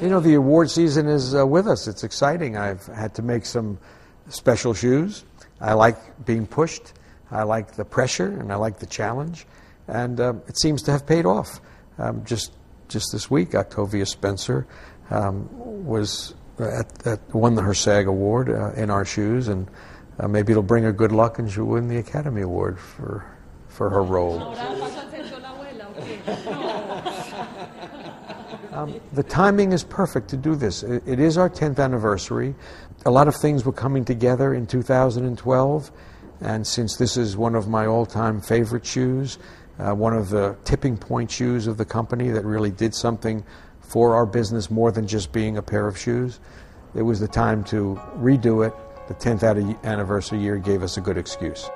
You know, the award season is uh, with us. It's exciting. I've had to make some special shoes. I like being pushed. I like the pressure and I like the challenge. And um, it seems to have paid off. Um, just, just this week, Octavia Spencer um, was at, at, won her SAG award uh, in our shoes, and uh, maybe it'll bring her good luck and she'll win the Academy Award for, for her role. Um, the timing is perfect to do this. It, it is our 10th anniversary. A lot of things were coming together in 2012, and since this is one of my all time favorite shoes, uh, one of the tipping point shoes of the company that really did something for our business more than just being a pair of shoes, it was the time to redo it. The 10th anniversary year gave us a good excuse.